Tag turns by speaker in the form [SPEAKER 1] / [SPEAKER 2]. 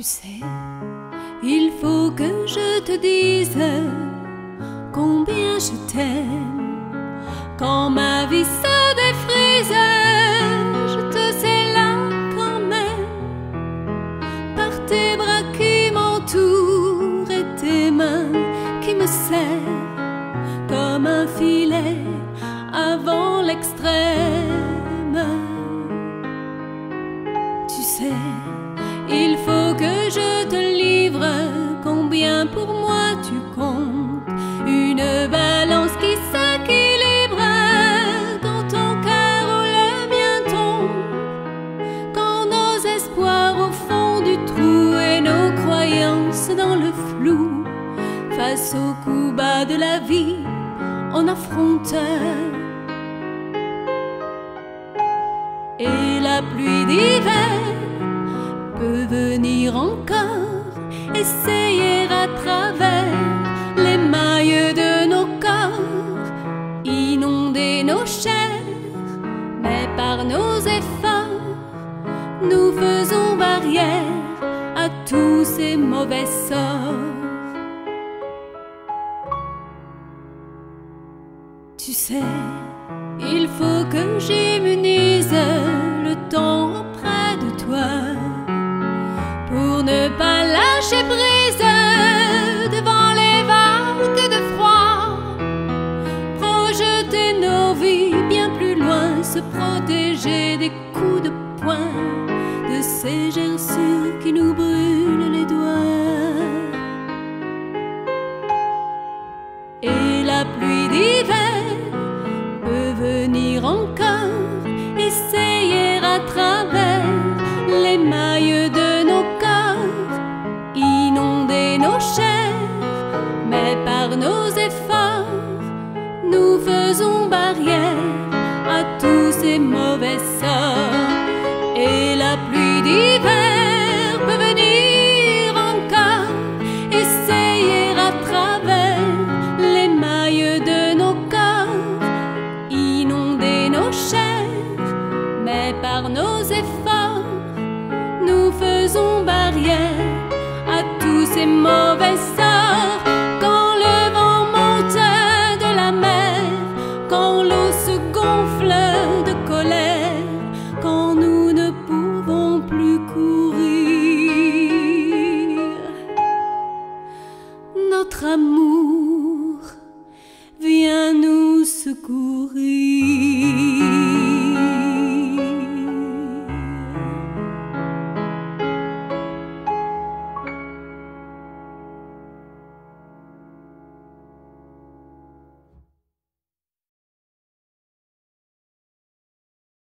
[SPEAKER 1] Tu sais, il faut que je te dise combien je t'aime. Quand ma vie se défrise, je te sais là quand même. Par tes bras qui m'entourent et tes mains qui me serrent comme un filet avant l'extrême. Tu sais, il faut que je te livre combien pour moi tu comptes? Une balance qui s'équilibre quand ton cœur ou le mien tombe. Quand nos espoirs au fond du trou et nos croyances dans le flou. Face au coup bas de la vie, on affronte. Et la pluie d'hiver essayer à travers les mailles de nos corps, inonder nos chairs, mais par nos efforts, nous faisons barrière à tous ces mauvais sorts. Tu sais, il faut que j'immunise le temps auprès de toi pour ne pas prise devant les vagues de froid. Projeter nos vies bien plus loin, se protéger des coups de poing, de ces gerçures qui nous brûlent les doigts. Et la pluie d'hiver par nos efforts, nous faisons barrière à tous ces mauvais sorts. Et la pluie d'hiver peut venir encore essayer à travers les mailles de nos corps, inonder nos chairs, mais par nos efforts, amour vient nous secourir.